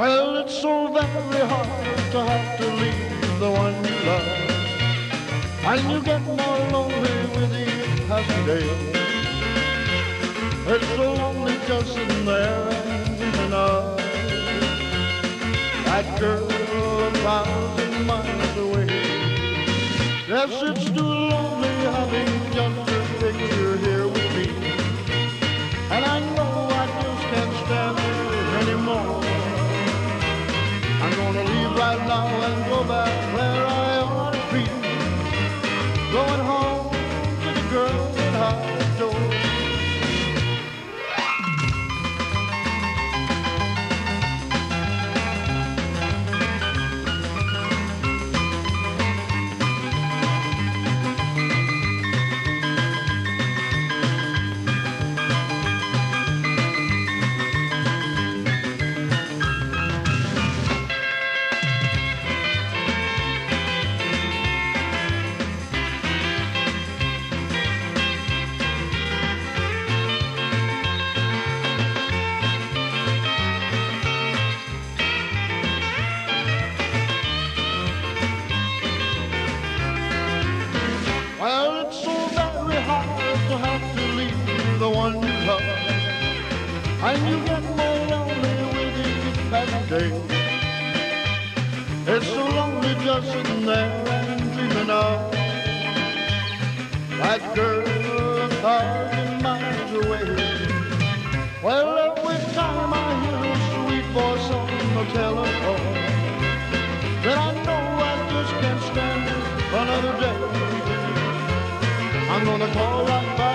it's so very hard to have to leave the one you love. And you get more lonely with each passing day. It's so lonely just in there and of that girl a thousand miles away. Yes, it's too lonely having just a picture here with me. And I know I just can't stand it anymore. Right now and go back where I ought to be. Going home to the girl that I leave one you love. And you get more lonely with each passing day. It's so lonely just sitting there and dreaming of that girl a thousand miles away. Well, every time I hear a sweet voice on the telephone Then I know I just can't stand another day I'm gonna call right